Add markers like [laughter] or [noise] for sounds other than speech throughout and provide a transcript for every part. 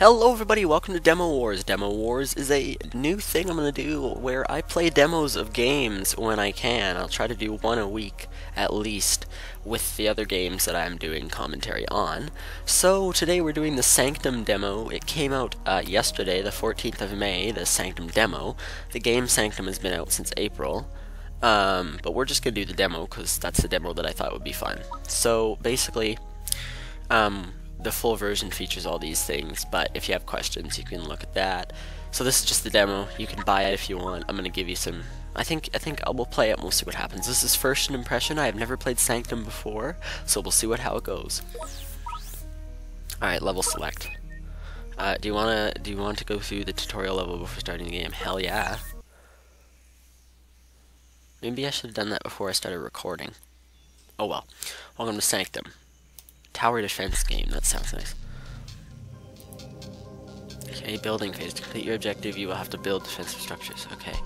Hello everybody, welcome to Demo Wars. Demo Wars is a new thing I'm going to do where I play demos of games when I can. I'll try to do one a week at least with the other games that I'm doing commentary on. So today we're doing the Sanctum demo. It came out uh, yesterday, the 14th of May, the Sanctum demo. The game Sanctum has been out since April. Um, but we're just going to do the demo because that's the demo that I thought would be fun. So basically, um, the full version features all these things, but if you have questions, you can look at that. So this is just the demo. You can buy it if you want. I'm gonna give you some. I think I think I will play it. and We'll see what happens. This is first an impression. I have never played Sanctum before, so we'll see what how it goes. All right, level select. Uh, do you wanna do you want to go through the tutorial level before starting the game? Hell yeah. Maybe I should have done that before I started recording. Oh well. Welcome to Sanctum. Tower defense game. That sounds nice. Okay, building phase. To complete your objective, you will have to build defensive structures. Okay.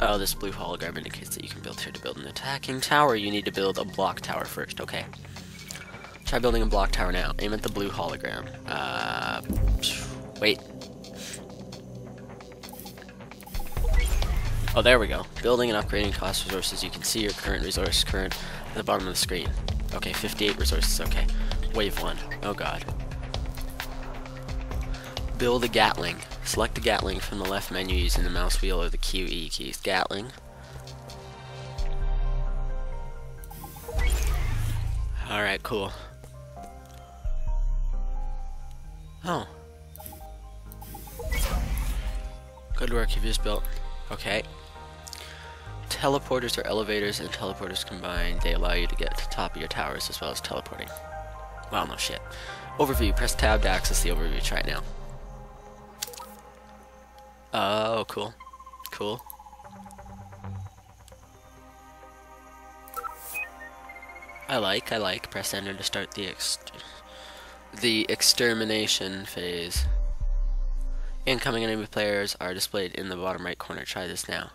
Oh, this blue hologram indicates that you can build here to build an attacking tower. You need to build a block tower first. Okay. Try building a block tower now. Aim at the blue hologram. Uh, wait. Oh, there we go. Building and upgrading cost resources. You can see your current resource current at the bottom of the screen. Okay, 58 resources, okay. Wave 1. Oh god. Build a Gatling. Select a Gatling from the left menu using the mouse wheel or the QE keys. Gatling. Alright, cool. Oh. Good work, you've just built. Okay teleporters are elevators and teleporters combined. They allow you to get to top of your towers as well as teleporting. Well, no shit. Overview. Press tab to access the overview. Try it now. Oh, cool. Cool. I like, I like. Press enter to start the ex the extermination phase. Incoming enemy players are displayed in the bottom right corner. Try this now.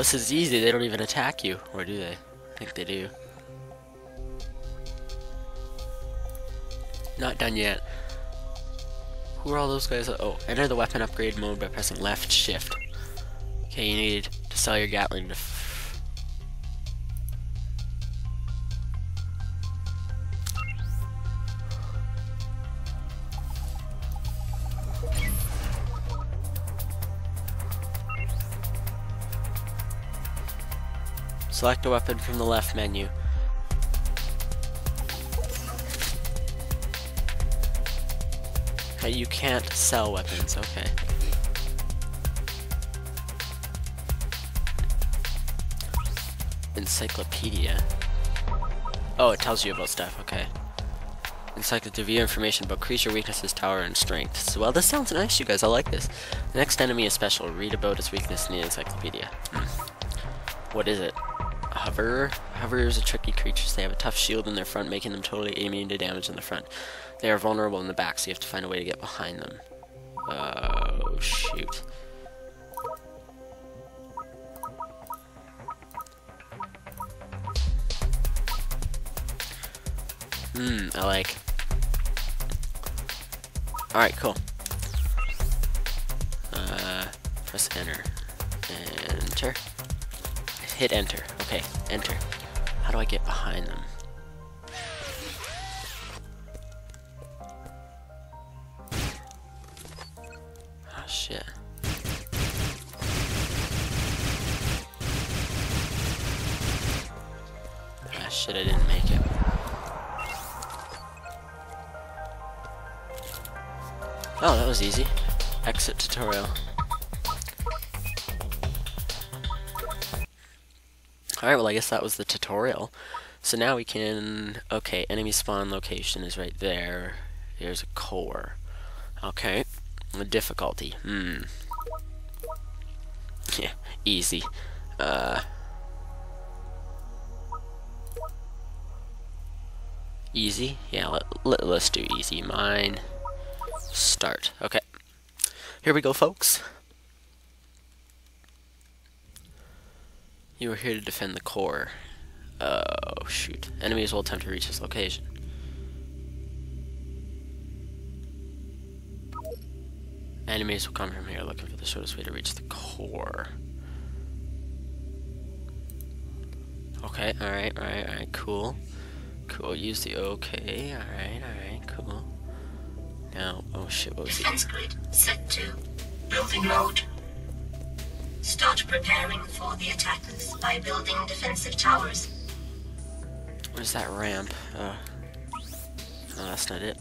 This is easy. They don't even attack you. Or do they? I think they do. Not done yet. Who are all those guys? Oh, enter the weapon upgrade mode by pressing left shift. Okay, you need to sell your Gatling to Select a weapon from the left menu. Okay, you can't sell weapons, okay. Encyclopedia. Oh, it tells you about stuff, okay. Encyclopedia information about creature weaknesses, tower, and strengths. Well, this sounds nice, you guys. I like this. The next enemy is special. Read about its weakness in the encyclopedia. Hmm. What is it? Hover. Hoverers are tricky creatures. They have a tough shield in their front, making them totally immune to damage in the front. They are vulnerable in the back, so you have to find a way to get behind them. Oh, shoot. Hmm, I like. Alright, cool. Uh, press enter. Enter. Hit enter. Okay, enter. How do I get behind them? Oh shit. Ah shit, I didn't make it. Oh, that was easy. Exit tutorial. Alright, well I guess that was the tutorial. So now we can... Okay, enemy spawn location is right there. Here's a core. Okay. The difficulty. Hmm. [laughs] Yeah, easy. Uh... Easy? Yeah, let, let, let's do easy. Mine. Start. Okay. Here we go, folks. You are here to defend the core. Oh, shoot. Enemies will attempt to reach this location. Enemies will come from here looking for the shortest way to reach the core. Okay, alright, alright, alright, cool. Cool, use the okay, alright, alright, cool. Now, oh shit, what was it? Defense grid set to building mode. Start preparing for the attackers by building defensive towers. Where's that ramp? Oh, that's not it.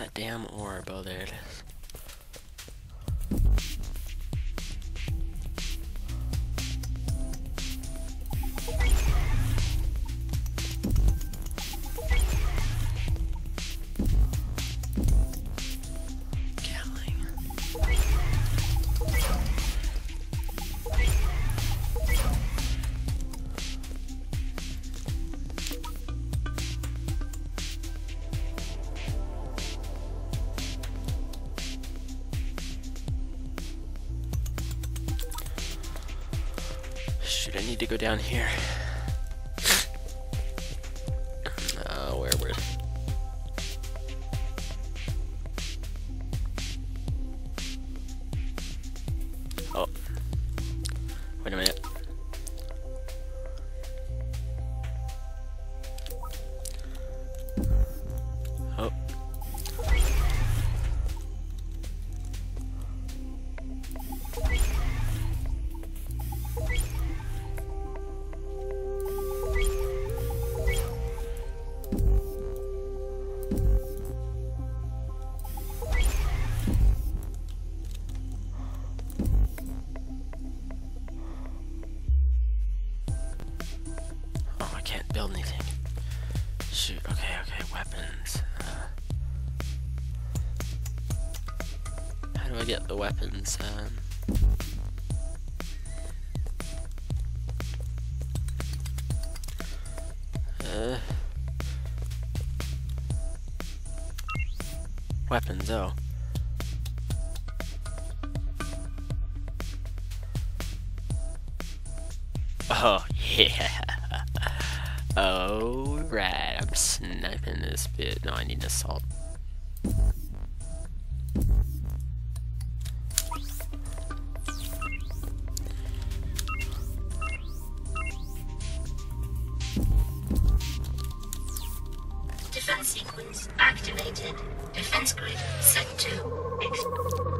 That damn orb? Oh, there it is. Shoot, I need to go down here. Build anything. Shoot, okay, okay, weapons. Uh, how do I get the weapons? Um, uh, weapons, oh. Oh, [laughs] yeah. Oh, right. I'm sniping this bit. No, I need assault. Defense sequence activated. Defense grid set to.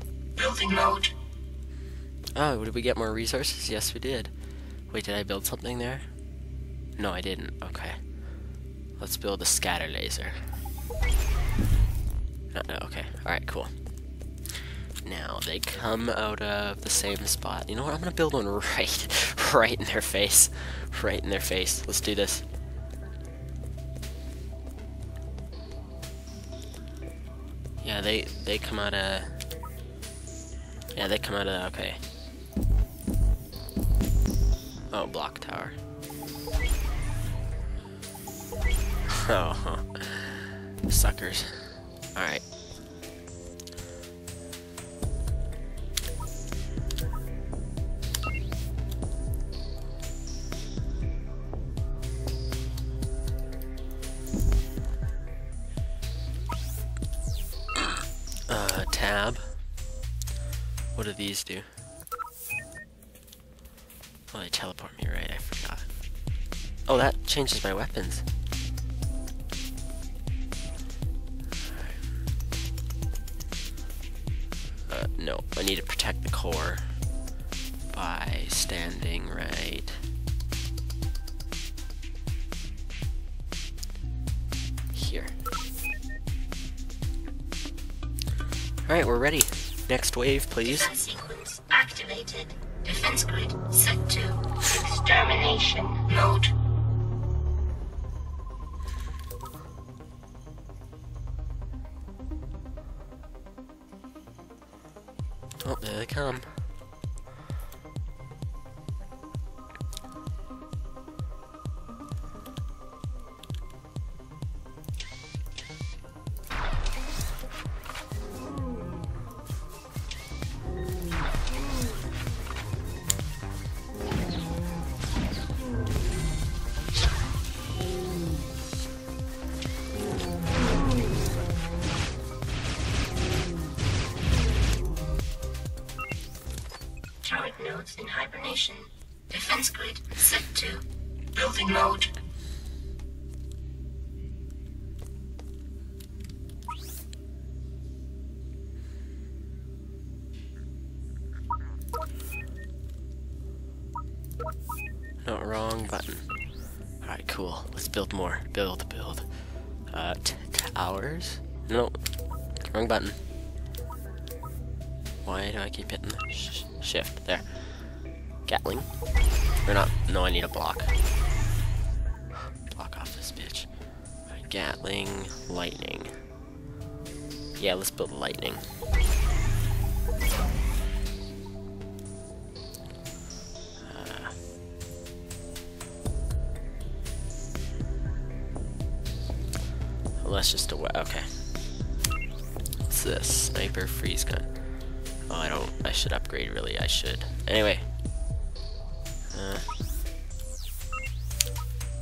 building mode. Oh, did we get more resources? Yes, we did. Wait, did I build something there? No, I didn't. Okay. Let's build a scatter laser. No, no, okay. Alright, cool. Now, they come out of the same spot. You know what? I'm gonna build one [laughs] right, right in their face. Right in their face. Let's do this. Yeah, they, they come out of... Yeah, they come out of... that. Okay. Oh, block tower. [laughs] Oh, [laughs] suckers. Alright. These do? Oh, they teleport me, right? I forgot. Oh, that changes my weapons. Uh, no, I need to protect the core by standing right. Here. Alright, we're ready. Next wave, please. Defense sequence activated. Defense grid set to extermination mode. Oh, there they come. In hibernation. Defense grid set to building mode. No, wrong button. Alright, cool. Let's build more. Build, build. Uh, towers? No, wrong button. Why do I keep hitting the sh shift? There. Gatling. Or not. No, I need a block. Block off this bitch. Alright, Gatling, lightning. Yeah, let's build lightning. Uh, that's just a we- okay. What's this? Sniper freeze gun. Oh, I don't. I should upgrade. Really, I should. Anyway. Uh,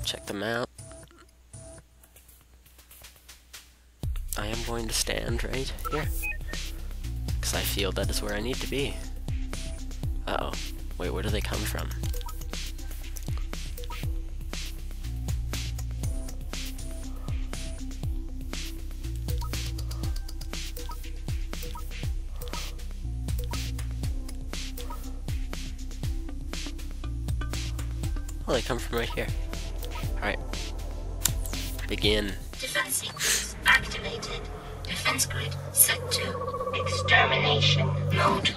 check them out. I am going to stand right here. Because I feel that is where I need to be. Uh oh. Wait, where do they come from? Oh, they come from right here. Alright. Begin. Defense sequence activated. Defense grid set to extermination mode.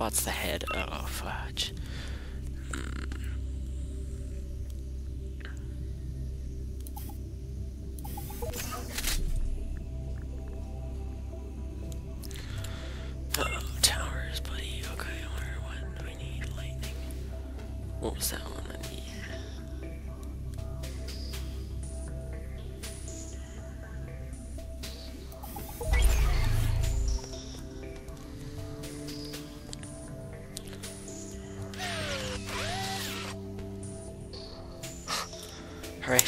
Spot's the head. Oh, fudge. Oh, towers, buddy. Okay, where, what do I need? Lightning. What was that one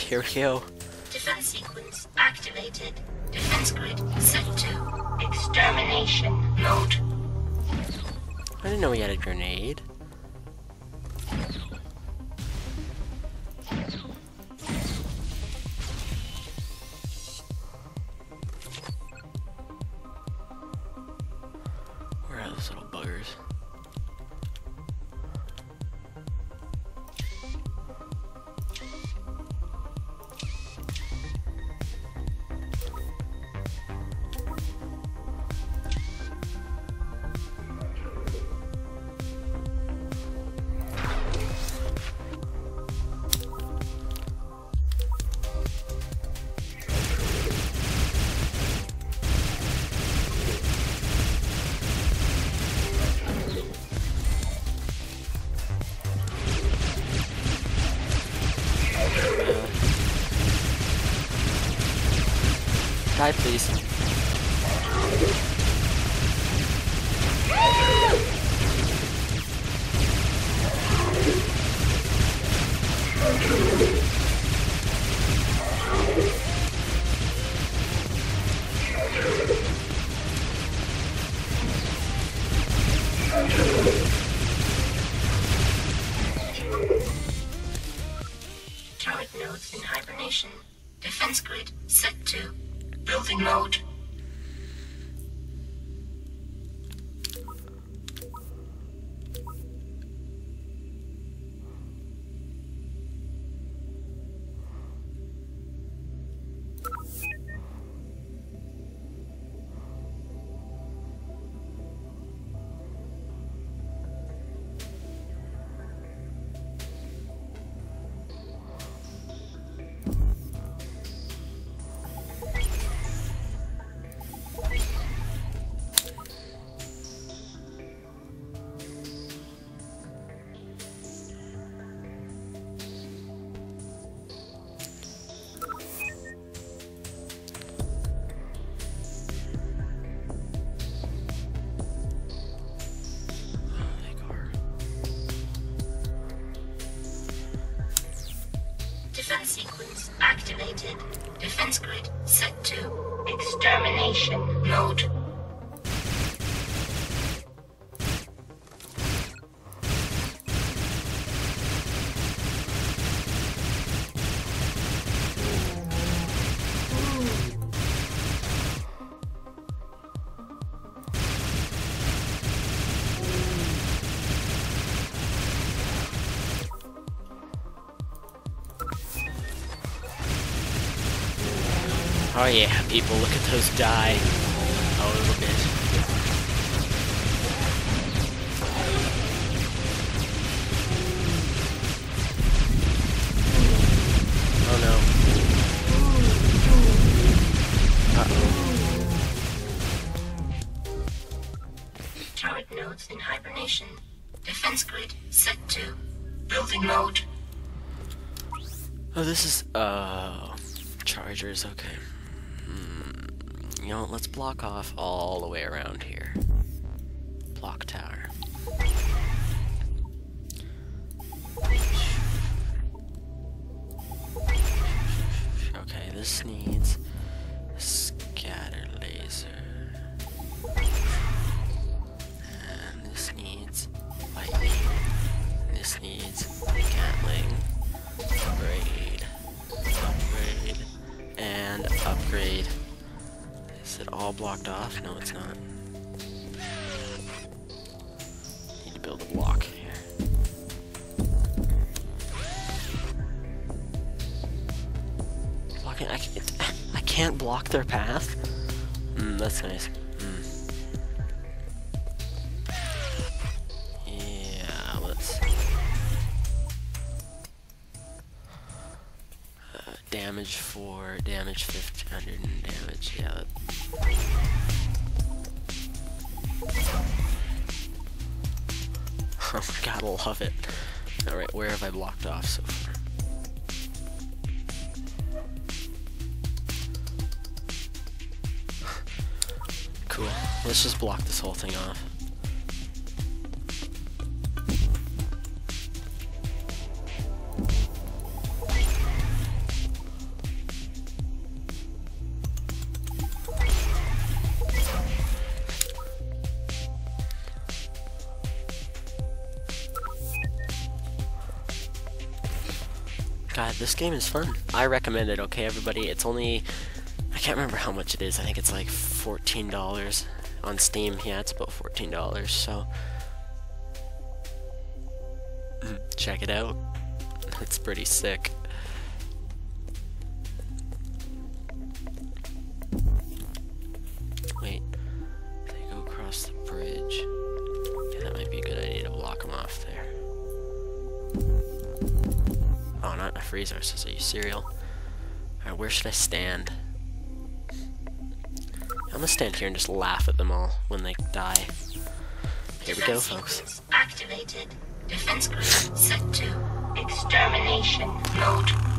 here we go. Defense sequence activated. Defense grid set to extermination mode. I didn't know we had a grenade. Where are those little buggers? Die, please. Activated. Defense grid set to extermination mode. Oh yeah, people, look at those die a little bit. Oh no. Turret nodes in hibernation. Defense grid set to building mode. Oh, this is, uh, chargers, okay. Hmm. You know, let's block off all the way around here. Block tower. Okay, this needs blocked off? No, it's not. Need to build a block here. Blocking. I can't, [laughs] I can't block their path? Hmm, that's nice. Hmm. Yeah, let's. Uh, damage 4, damage 1500, and damage, yeah. Gotta love it. Alright, where have I blocked off so far? Cool. Let's just block this whole thing off. This game is fun. I recommend it, okay, everybody? It's only. I can't remember how much it is. I think it's like $14 on Steam. Yeah, it's about $14, so. Mm, check it out. [laughs] It's pretty sick. Oh, not a freezer, says a cereal. Alright, where should I stand? I'm gonna stand here and just laugh at them all when they die. Here we go, folks. activated. Defense grid set to extermination mode.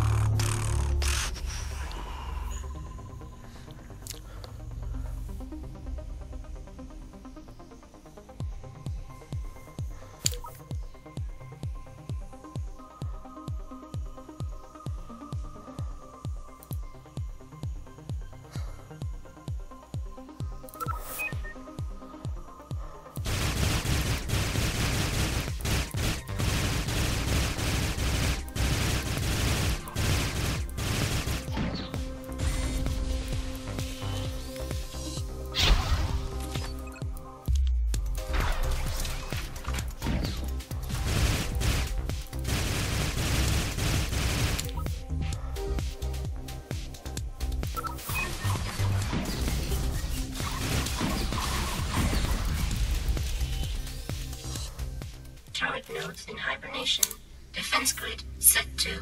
In hibernation. Defense grid set to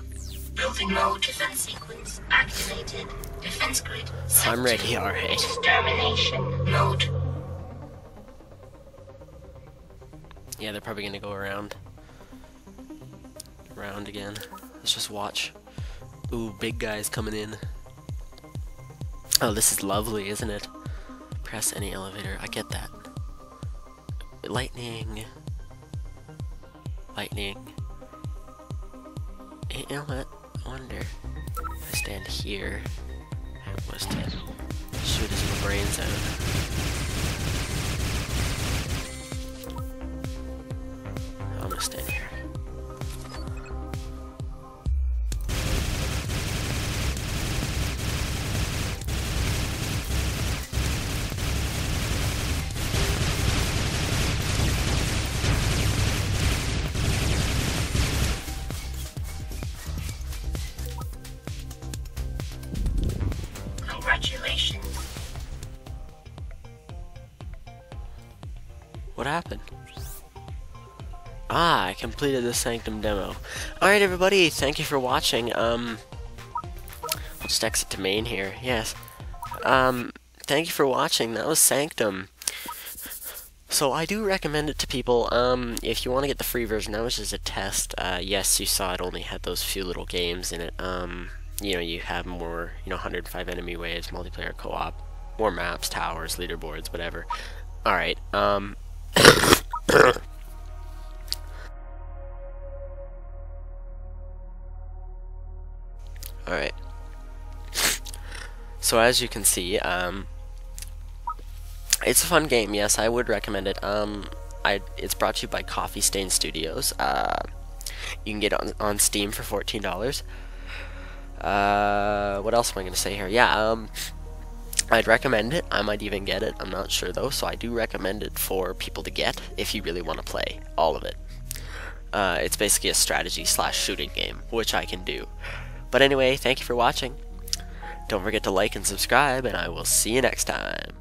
building mode. Defense sequence activated. Defense grid set I'm ready, to alright. extermination mode. Yeah, they're probably gonna go around. Around again. Let's just watch. Ooh, big guys coming in. Oh, this is lovely, isn't it? Press any elevator. I get that. Lightning. Lightning. I wonder if I stand here. I was to shoot his little brains out. I'm gonna stand here. Happened? Ah, I completed the Sanctum demo. Alright everybody, thank you for watching. Um I'll just exit to main here. Yes. Um thank you for watching. That was Sanctum. So I do recommend it to people. Um if you want to get the free version, that was just a test. Uh yes, you saw it only had those few little games in it. Um you know, you have more, you know, 105 enemy waves, multiplayer co-op, more maps, towers, leaderboards, whatever. Alright, um Alright. So as you can see, um, it's a fun game. Yes, I would recommend it. Um, I it's brought to you by Coffee Stain Studios. Uh, you can get it on on Steam for fourteen dollars. Uh, what else am I gonna say here? Yeah, um, I'd recommend it. I might even get it. I'm not sure though, so I do recommend it for people to get if you really want to play all of it. Uh, it's basically a strategy slash shooting game, which I can do. But anyway, thank you for watching. Don't forget to like and subscribe, and I will see you next time.